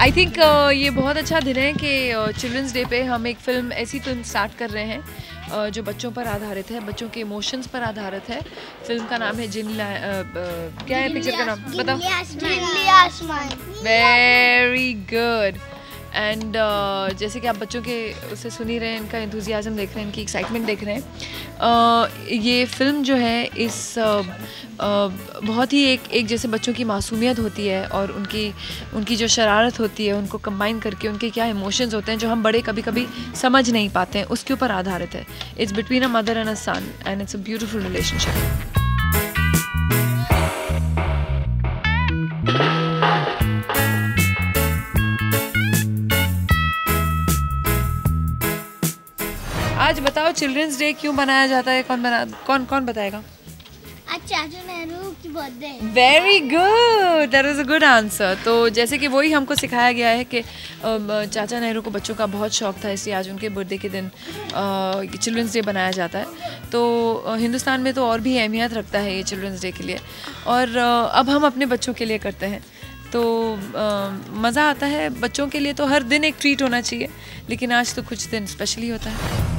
I think ये बहुत अच्छा दिन है कि चिल्ड्रंस डे पे हम एक फ़िल्म ऐसी फ़िल्म स्टार्ट कर रहे हैं uh, जो बच्चों पर आधारित है बच्चों के इमोशंस पर आधारित है। फ़िल्म का नाम है जिन ला- uh, uh, क्या है पिक्चर का नाम? बताओ। वेरी गुड एंड uh, जैसे कि आप बच्चों के उसे सुन ही रहे हैं इनका इंथुजियाज़म देख रहे हैं इनकी एक्साइटमेंट देख रहे हैं uh, ये फ़िल्म जो है इस uh, uh, बहुत ही एक एक जैसे बच्चों की मासूमियत होती है और उनकी उनकी जो शरारत होती है उनको कंबाइन करके उनके क्या इमोशंस होते हैं जो हम बड़े कभी कभी समझ नहीं पाते हैं उसके ऊपर आधारित है। It's between a mother and a son and it's a beautiful relationship आज बताओ चिल्ड्रंस डे क्यों मनाया जाता है? कौन बना कौन कौन बताएगा? आज चाचू नेहरू की birthday very good that is a good answer तो जैसे कि वही हमको सिखाया गया है कि चाचा नेहरू को बच्चों का बहुत शौक था इसलिए आज उनके बर्थडे के दिन चिल्ड्रंस डे बनाया जाता है। तो हिंदुस्तान में तो और भी अहमियत रखता है ये चिल्ड्रंस डे के लिए। और अब हम अपने बच्चों के लिए करते हैं। तो मज़ा आता है बच्चों के लिए तो हर दिन एक ट्रीट होना चाहिए लेकिन आज तो कुछ दिन स्पेशली होता है।